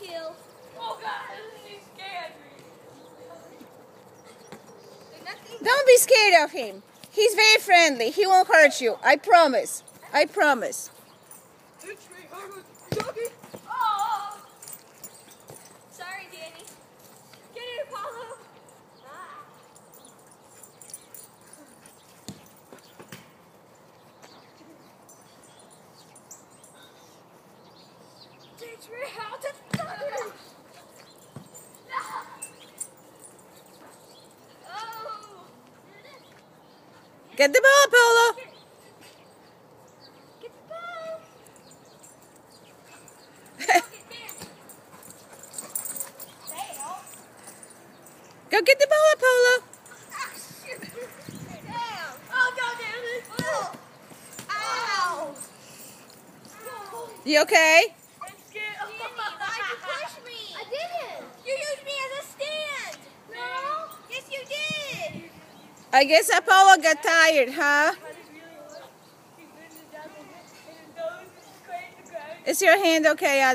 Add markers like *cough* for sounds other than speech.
kill. Oh god, he scared me. Don't be scared of him. He's very friendly. He won't hurt you. I promise. I promise. Oh, Teach me how to. Get the ball, Apollo. Get *laughs* the ball. Go get the ball. Ow. You okay? I'm why'd you push me? I didn't. You used me as a stand. No. Yes, you did. I guess Apollo got tired, huh? Is your hand okay, Adam?